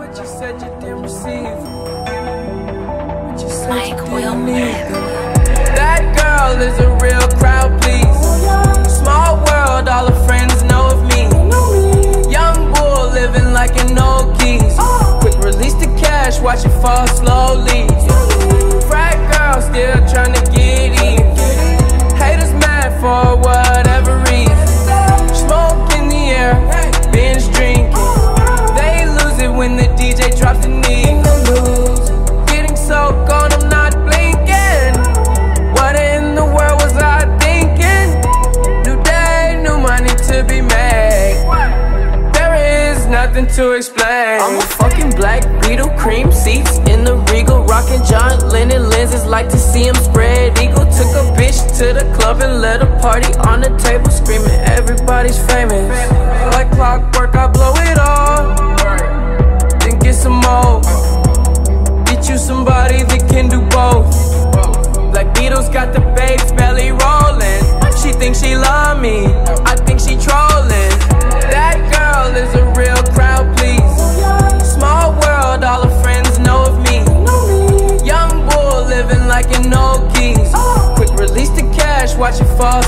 what you said you didn't receive. What you said Mike you didn't need. That girl is a real crowd, please. Small world, all her friends know of me. Young bull living like an old geese. Quick release the cash, watch it fall slowly. When the DJ drops the knee. Getting so gone, I'm not blinking. What in the world was I thinking? New day, new money to be made. There is nothing to explain. I'm a fucking black beetle, cream seats in the regal, rocking John Lennon lenses. Like to see him spread eagle. Took a bitch to the club and let a party on the table, screaming everybody's famous. Me, I think she trolling. That girl is a real crowd, please. Small world, all her friends know of me. Young bull living like an old geese. Quick release the cash, watch it fall